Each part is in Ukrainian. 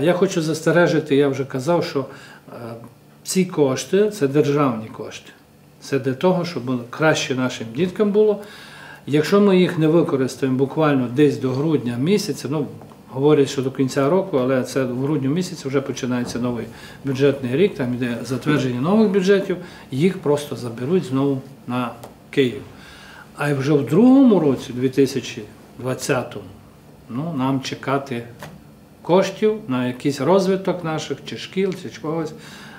Я хочу застережити, я вже казав, що е, ці кошти це державні кошти. Це для того, щоб краще нашим діткам було. Якщо ми їх не використаємо буквально десь до грудня місяця, ну говорять, що до кінця року, але це в грудні місяці вже починається новий бюджетний рік, там йде затвердження нових бюджетів, їх просто заберуть знову на Київ. А вже в другому році, 2020-му, ну, нам чекати коштів на якийсь розвиток наших, чи шкіл, чи чогось.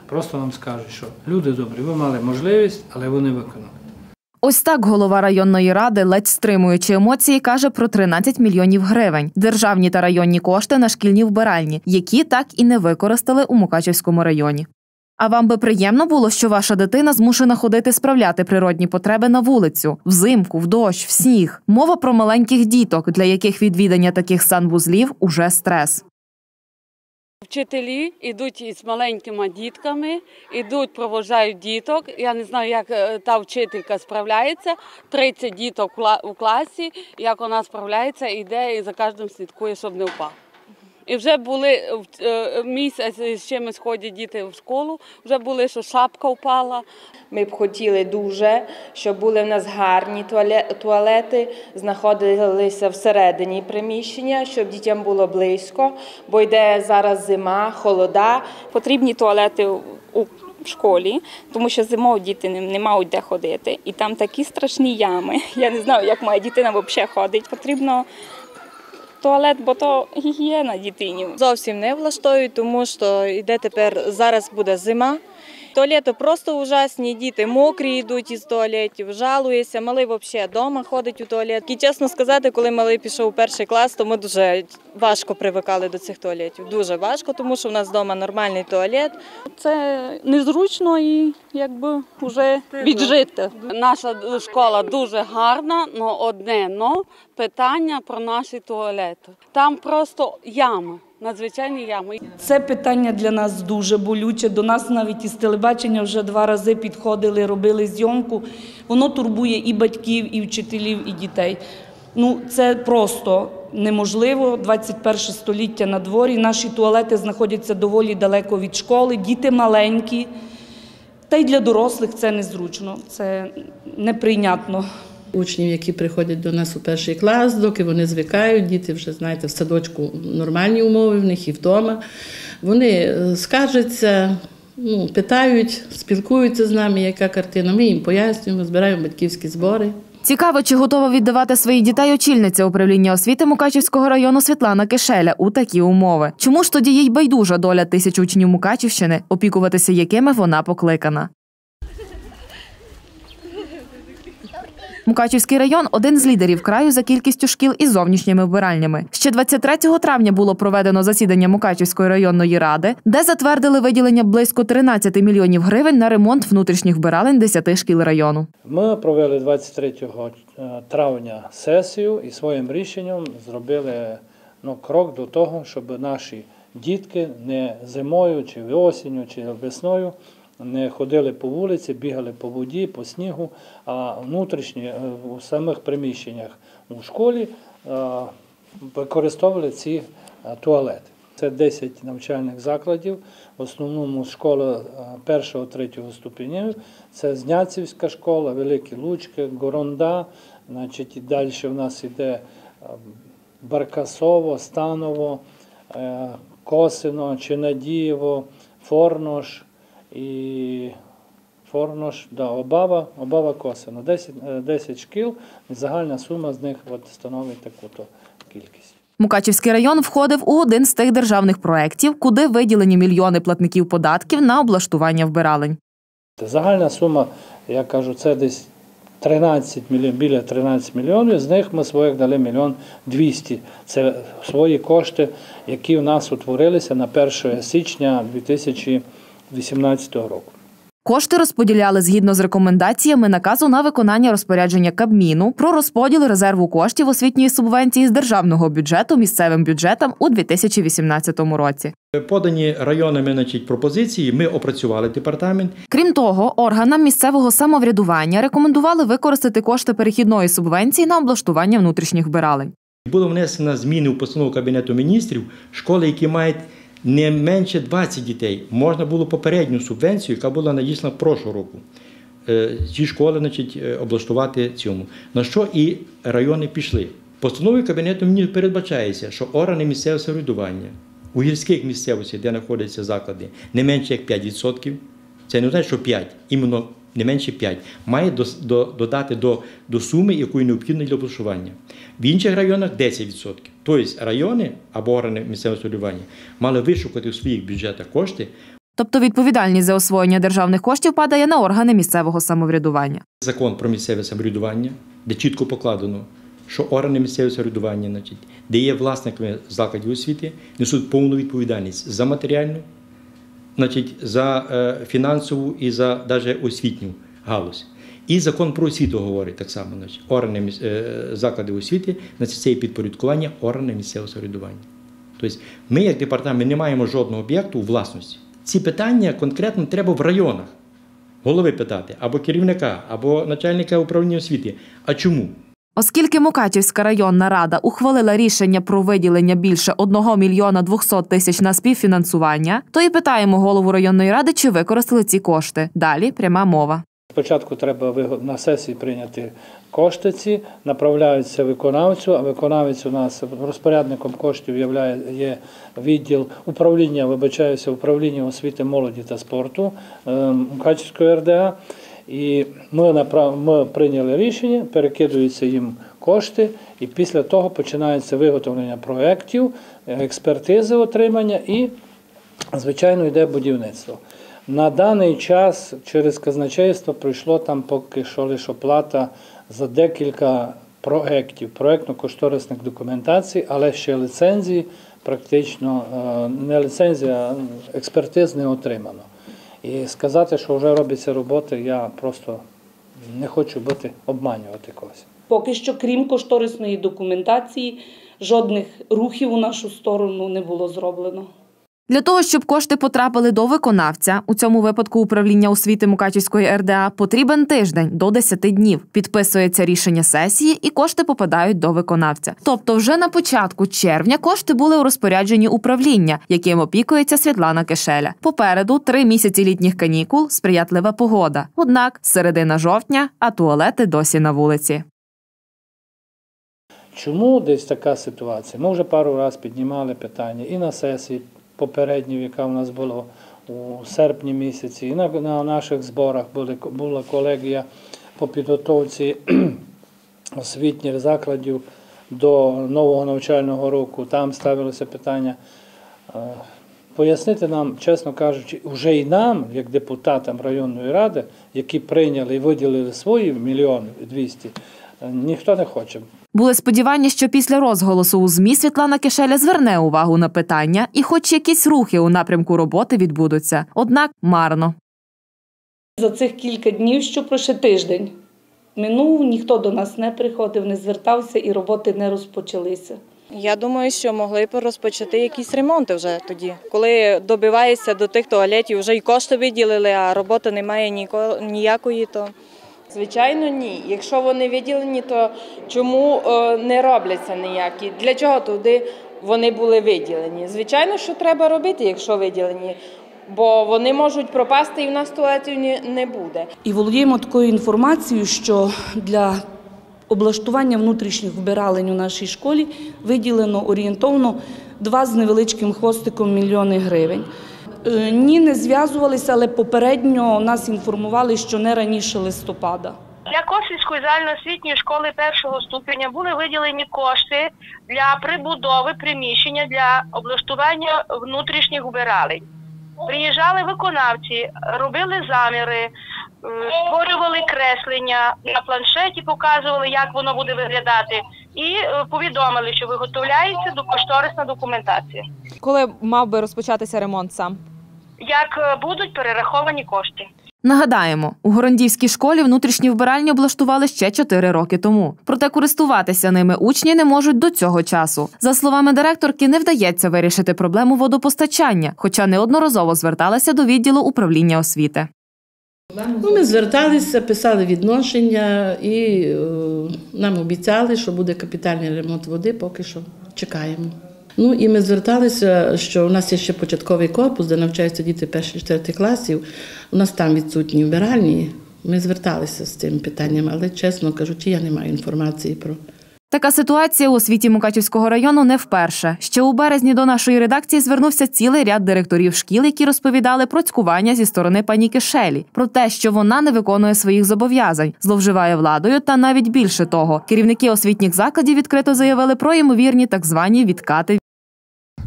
Просто нам скажуть, що люди добрі, ви мали можливість, але ви не виконали. Ось так голова районної ради, ледь стримуючи емоції, каже про 13 мільйонів гривень державні та районні кошти на шкільні вбиральні, які так і не використали у Мукачівському районі. А вам би приємно було, що ваша дитина змушена ходити справляти природні потреби на вулицю, взимку, в дощ, в сніг. Мова про маленьких діток, для яких відвідання таких санвузлів уже стрес. Вчителі йдуть із маленькими дітками, ідуть, провожають діток. Я не знаю, як е, та вчителька справляється. 30 діток у класі, як вона справляється, йде і за кожним слідкує, щоб не впав. І вже були в- е, місяць з чимось ходять діти в школу, вже були, що шапка впала. Ми б хотіли дуже, щоб були в нас гарні туале- туалети, знаходилися всередині приміщення, щоб дітям було близько, бо йде зараз зима, холода. потрібні туалети у школі, тому що зимою діти не, не мають де ходити. І там такі страшні ями. Я не знаю, як моя дитина взагалі ходить. Потрібно туалет, бо то гігієна дитині. зовсім не влаштовують, тому що йде тепер зараз буде зима. Туалети просто ужасні, діти мокрі йдуть із туалетів, жалуються. Малий взагалі вдома ходить у туалет. І чесно сказати, коли малий пішов у перший клас, то ми дуже важко привикали до цих туалетів. Дуже важко, тому що в нас вдома нормальний туалет. Це незручно і якби вже віджити. Наша школа дуже гарна, але одне но питання про наші туалети. Там просто ями, надзвичайні ями. Це питання для нас дуже болюче. До нас навіть із телебачення вже два рази підходили, робили зйомку. Воно турбує і батьків, і вчителів, і дітей. Ну, це просто неможливо. 21 століття на дворі. Наші туалети знаходяться доволі далеко від школи, діти маленькі. Та й для дорослих це незручно, це неприйнятно. Учнів, які приходять до нас у перший клас, доки вони звикають, діти вже знаєте, в садочку нормальні умови в них і вдома. Вони е, скаржаться, ну, питають, спілкуються з нами, яка картина. Ми їм пояснюємо, збираємо батьківські збори. Цікаво, чи готова віддавати своїх дітей очільниця управління освіти Мукачівського району Світлана Кишеля у такі умови. Чому ж тоді їй байдужа доля тисяч учнів Мукачівщини, опікуватися якими вона покликана? Мукачівський район один з лідерів краю за кількістю шкіл із зовнішніми вбиральнями. Ще 23 травня було проведено засідання Мукачівської районної ради, де затвердили виділення близько 13 мільйонів гривень на ремонт внутрішніх вбиралень 10 шкіл району. Ми провели 23 травня сесію і своїм рішенням зробили ну, крок до того, щоб наші дітки не зимою, чи осінню, чи весною не ходили по вулиці, бігали по воді, по снігу, а внутрішні е, у самих приміщеннях у школі е, використовували ці е, туалети. Це 10 навчальних закладів, в основному школа першого, третього ступенів. Це Зняцівська школа, Великі Лучки, Горонда. Значить, далі в нас йде Баркасово, Станово, Косино, Чинадієво, Форнош і Форнош, да, Обава, Обава Косино. 10, е, 10 шкіл, загальна сума з них от становить таку-то кількість. Мукачівський район входив у один з тих державних проєктів, куди виділені мільйони платників податків на облаштування вбиралень. Загальна сума, я кажу, це десь 13 мільйонів, біля 13 мільйонів, з них ми своїх дали мільйон 200. Це свої кошти, які в нас утворилися на 1 січня 2018 року. Кошти розподіляли згідно з рекомендаціями наказу на виконання розпорядження Кабміну про розподіл резерву коштів освітньої субвенції з державного бюджету місцевим бюджетам у 2018 році. Подані районами значить, пропозиції. Ми опрацювали департамент. Крім того, органам місцевого самоврядування рекомендували використати кошти перехідної субвенції на облаштування внутрішніх вбиралень. Було внесено зміни у постанову Кабінету міністрів. Школи, які мають не менше 20 дітей. Можна було попередню субвенцію, яка була надіслана прошлого року. е, Ці школи значить, е, облаштувати цьому. На що і райони пішли. Постановою Кабінету міністрів передбачається, що органи місцевого самоврядування у гірських місцевостях, де знаходяться заклади, не менше як 5%, це не означає, що 5, іменно не менше 5, має дос- до- додати до, до суми, якої необхідно для облаштування. В інших районах 10%. Тобто райони або органи місцевого самоврядування мали вишукати у своїх бюджетах кошти, Тобто відповідальність за освоєння державних коштів падає на органи місцевого самоврядування. закон про місцеве самоврядування, де чітко покладено, що органи місцевого самоврядування, значить, де є власниками закладів освіти, несуть повну відповідальність за матеріальну, значить, за е, фінансову і за навіть освітню галузь. І закон про освіту говорить так само, органи е, освіти, значить, це є підпорядкування органи місцевого самоврядування. Тобто ми, як департамент, не маємо жодного об'єкту у власності. Ці питання конкретно треба в районах голови питати, або керівника, або начальника управління освіти. А чому? Оскільки Мукачівська районна рада ухвалила рішення про виділення більше 1 мільйона 200 тисяч на співфінансування, то і питаємо голову районної ради, чи використали ці кошти. Далі пряма мова. Спочатку треба на сесії прийняти кошти ці, направляються виконавцю, а виконавець у нас розпорядником коштів є відділ управління, вибачаюся, управління освіти, молоді та спорту Мукачівської РДА. І ми, ми прийняли рішення, перекидуються їм кошти, і після того починається виготовлення проєктів, експертизи отримання і звичайно, йде будівництво. На даний час через казначейство прийшло там поки що лише оплата за декілька проєктів, проєктно-кошторисних документацій, але ще ліцензії практично е, не ліцензія, а експертиз не отримано. І сказати, що вже робиться роботи, я просто не хочу бути обманювати когось. Поки що, крім кошторисної документації, жодних рухів у нашу сторону не було зроблено. Для того, щоб кошти потрапили до виконавця, у цьому випадку управління освіти Мукачівської РДА, потрібен тиждень до 10 днів. Підписується рішення сесії, і кошти попадають до виконавця. Тобто, вже на початку червня кошти були у розпорядженні управління, яким опікується Світлана Кишеля. Попереду три місяці літніх канікул, сприятлива погода. Однак середина жовтня, а туалети досі на вулиці. Чому десь така ситуація? Ми вже пару разів піднімали питання і на сесії попередній, яка у нас була у серпні місяці, і на, на наших зборах були, була колегія по підготовці освітніх закладів до нового навчального року. Там ставилося питання. е, Пояснити нам, чесно кажучи, вже і нам, як депутатам районної ради, які прийняли і виділили свої мільйони 200, е, ніхто не хоче. Були сподівання, що після розголосу у ЗМІ Світлана Кишеля зверне увагу на питання, і хоч якісь рухи у напрямку роботи відбудуться. Однак марно. За цих кілька днів, що пройшли тиждень, минув, ніхто до нас не приходив, не звертався і роботи не розпочалися. Я думаю, що могли б розпочати якісь ремонти вже тоді. Коли добиваєшся до тих туалетів, вже і кошти виділили, а роботи немає ніякої, то Звичайно, ні. Якщо вони виділені, то чому е, не робляться ніякі? Для чого туди вони були виділені? Звичайно, що треба робити, якщо виділені, бо вони можуть пропасти і в нас туалетів не- буде. І володіємо такою інформацією, що для облаштування внутрішніх вбиралень у нашій школі виділено орієнтовно два з невеличким хвостиком мільйони гривень. Е, Ні, не зв'язувалися, але попередньо нас інформували, що не раніше листопада. Для Косівської загальноосвітньої школи першого ступеня були виділені кошти для прибудови приміщення для облаштування внутрішніх вбиралень. Приїжджали виконавці, робили заміри, е, створювали креслення на планшеті, показували, як воно буде виглядати, і е, повідомили, що виготовляється до кошторисна документація. Коли мав би розпочатися ремонт сам? Як е, будуть перераховані кошти. Нагадаємо, у Горондівській школі внутрішні вбиральні облаштували ще 4 роки тому. Проте користуватися ними учні не можуть до цього часу. За словами директорки, не вдається вирішити проблему водопостачання, хоча неодноразово зверталася до відділу управління освіти. Ну, ми зверталися, писали відношення і е, нам обіцяли, що буде капітальний ремонт води, поки що чекаємо. Ну і ми зверталися, що у нас є ще початковий корпус, де навчаються діти перших четвертих класів. У нас там відсутні вбиральні. Ми зверталися з цим питанням, але чесно кажучи, я не маю інформації про. Така ситуація у освіті Мукачівського району не вперше. Ще у березні до нашої редакції звернувся цілий ряд директорів шкіл, які розповідали про цькування зі сторони пані Кишелі, про те, що вона не виконує своїх зобов'язань, зловживає владою, та навіть більше того, керівники освітніх закладів відкрито заявили про ймовірні так звані відкати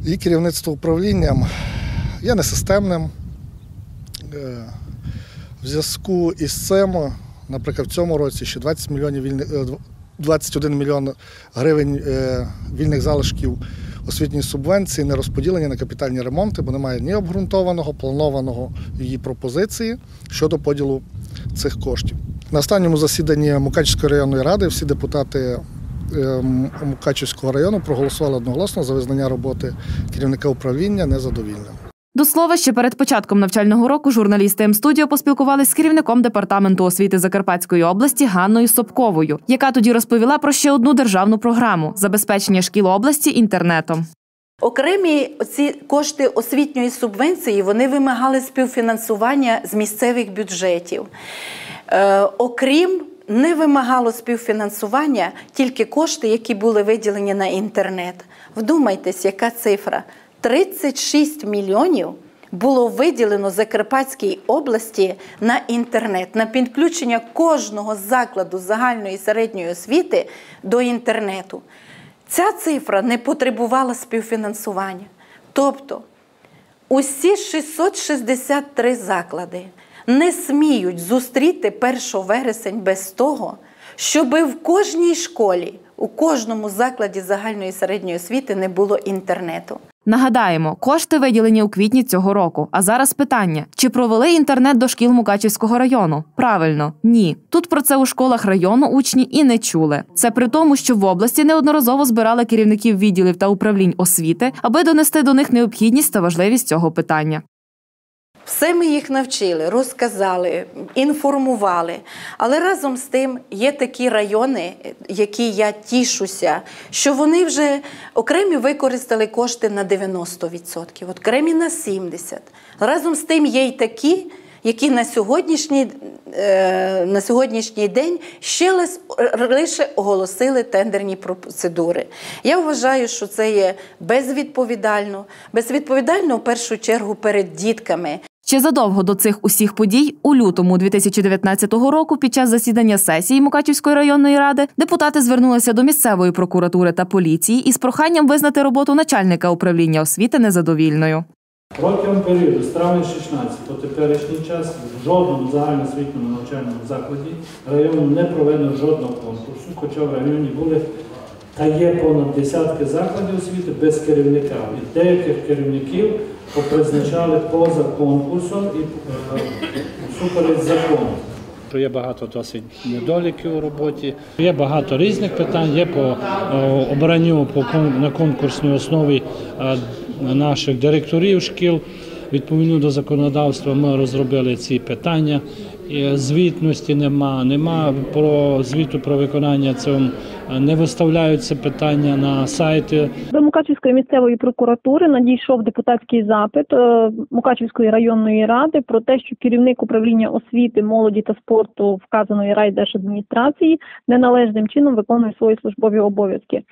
Її керівництво управлінням є несистемним. Е, В зв'язку із цим, наприклад, в цьому році ще 20 мільйонів вільних, е, 21 мільйон гривень е, вільних залишків освітньої субвенції не розподілені на капітальні ремонти, бо немає ні обґрунтованого, планованого її пропозиції щодо поділу цих коштів. На останньому засіданні Мукачівської районної ради всі депутати е, Мукачівського району проголосували одноголосно за визнання роботи керівника управління незадовільним. До слова, ще перед початком навчального року журналісти М-студіо поспілкувалися з керівником департаменту освіти Закарпатської області Ганною Собковою, яка тоді розповіла про ще одну державну програму забезпечення шкіл області інтернетом. Окремі ці кошти освітньої субвенції вони вимагали співфінансування з місцевих бюджетів. Е, окрім не вимагало співфінансування тільки кошти, які були виділені на інтернет. Вдумайтесь, яка цифра: 36 мільйонів було виділено Закарпатській області на інтернет, на підключення кожного закладу загальної і середньої освіти до інтернету. Ця цифра не потребувала співфінансування. Тобто усі 663 заклади не сміють зустріти 1 вересень без того, щоби в кожній школі, у кожному закладі загальної і середньої освіти не було інтернету. Нагадаємо, кошти виділені у квітні цього року. А зараз питання: чи провели інтернет до шкіл Мукачівського району? Правильно, ні. Тут про це у школах району учні і не чули. Це при тому, що в області неодноразово збирали керівників відділів та управлінь освіти, аби донести до них необхідність та важливість цього питання. Все ми їх навчили, розказали, інформували. Але разом з тим є такі райони, які я тішуся, що вони вже окремі використали кошти на 90%, окремі на 70%. Разом з тим є й такі, які на сьогоднішній, е, на сьогоднішній день ще лише, лише оголосили тендерні процедури. Я вважаю, що це є безвідповідально, безвідповідально в першу чергу перед дітками. Ще задовго до цих усіх подій, у лютому 2019 року, під час засідання сесії Мукачівської районної ради, депутати звернулися до місцевої прокуратури та поліції із проханням визнати роботу начальника управління освіти незадовільною. Протягом періоду з травня 16 по теперішній час в жодному загальноосвітньому навчальному закладі району не проведено жодного конкурсу, хоча в районі були та є понад десятки закладів освіти без керівника. І деяких керівників попризначали поза конкурсом і е, супереч закону. Є багато досить недоліків у роботі. Є багато різних питань. Є по е, обранню по на конкурсній основі е, наших директорів шкіл. Відповідно до законодавства, ми розробили ці питання. Звітності нема, нема про звіту про виконання цього, не виставляються питання на сайти. До Мукачівської місцевої прокуратури надійшов депутатський запит е, Мукачівської районної ради про те, що керівник управління освіти, молоді та спорту вказаної райдержадміністрації неналежним чином виконує свої службові обов'язки.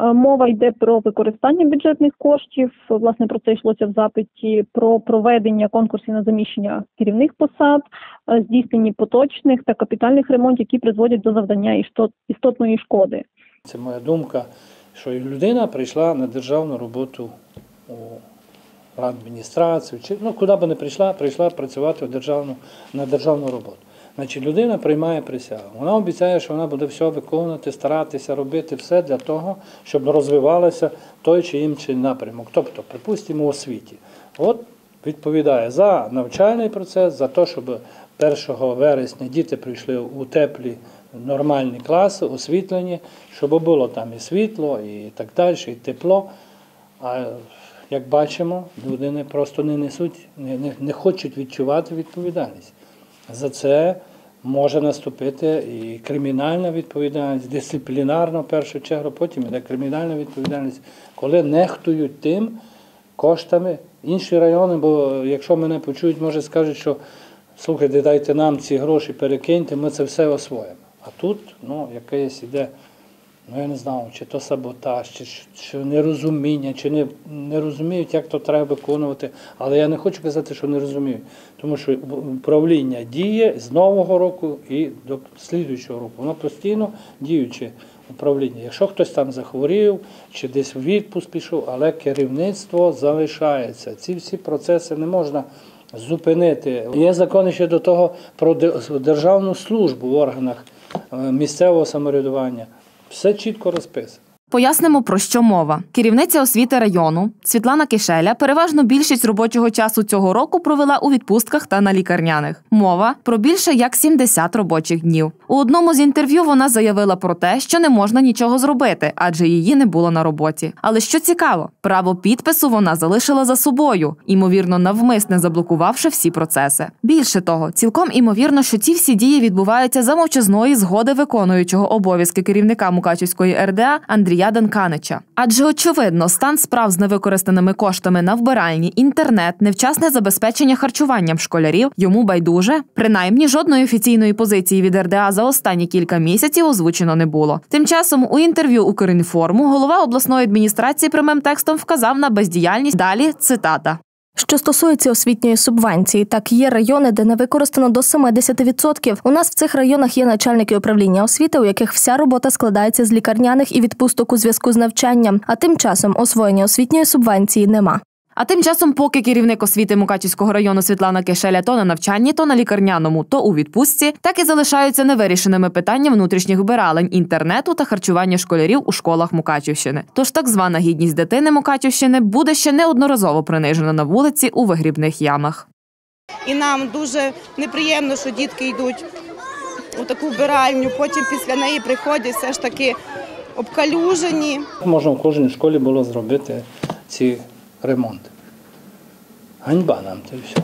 Е, Мова йде про використання бюджетних коштів. Власне про це йшлося в запиті про проведення конкурсів на заміщення керівних посад, е, здійснення поточних та капітальних ремонтів, які призводять до завдання істотної шкоди. Це моя думка, що людина прийшла на державну роботу у адміністрацію, чи ну куди би не прийшла, прийшла працювати в державну, на державну роботу. Значить, людина приймає присягу. Вона обіцяє, що вона буде все виконувати, старатися робити все для того, щоб розвивалося той чи інший напрямок. Тобто, припустимо, у освіті. От відповідає за навчальний процес, за те, щоб 1 вересня діти прийшли у теплі нормальні класи, освітлені, щоб було там і світло, і так далі, і тепло. А як бачимо, люди просто не несуть, не, не, не хочуть відчувати відповідальність. За це може наступити і кримінальна відповідальність, дисциплінарна в першу чергу, потім іде кримінальна відповідальність, коли нехтують тим коштами інші райони, бо якщо мене почують, може скажуть, що слухайте, дайте нам ці гроші, перекиньте, ми це все освоїмо. А тут ну, якесь іде, ну я не знаю, чи то саботаж, чи, чи нерозуміння, чи не, не розуміють, як то треба виконувати. Але я не хочу казати, що не розуміють, тому що управління діє з нового року і до слідуючого року. Воно постійно діюче управління. Якщо хтось там захворів чи десь в відпуск пішов, але керівництво залишається. Ці всі процеси не можна зупинити. Є закони ще до того про державну службу в органах е, місцевого самоврядування. Все чітко розписано. Пояснимо, про що мова. Керівниця освіти району Світлана Кишеля переважно більшість робочого часу цього року провела у відпустках та на лікарняних. Мова про більше як 70 робочих днів. У одному з інтерв'ю вона заявила про те, що не можна нічого зробити, адже її не було на роботі. Але що цікаво, право підпису вона залишила за собою, імовірно, навмисне заблокувавши всі процеси. Більше того, цілком імовірно, що ці всі дії відбуваються за мовчазної згоди виконуючого обов'язки керівника Мукачівської РДА Андрія. Андрія Данканича. Адже очевидно, стан справ з невикористаними коштами на вбиральні, інтернет, невчасне забезпечення харчуванням школярів йому байдуже. Принаймні жодної офіційної позиції від РДА за останні кілька місяців озвучено не було. Тим часом у інтерв'ю Укрінформу голова обласної адміністрації прямим текстом вказав на бездіяльність. Далі цитата. Що стосується освітньої субвенції, так є райони, де не використано до 70%. У нас в цих районах є начальники управління освіти, у яких вся робота складається з лікарняних і відпусток у зв'язку з навчанням. А тим часом освоєння освітньої субвенції нема. А тим часом, поки керівник освіти Мукачівського району Світлана Кишеля то на навчанні, то на лікарняному, то у відпустці, так і залишаються невирішеними питання внутрішніх вбиралень, інтернету та харчування школярів у школах Мукачівщини. Тож так звана гідність дитини Мукачівщини буде ще неодноразово принижена на вулиці у вигрібних ямах. І нам дуже неприємно, що дітки йдуть у таку вбиральню, потім після неї приходять все ж таки обкалюжені. Можна в кожній школі було зробити ці ремонт. Ганьба нам це все.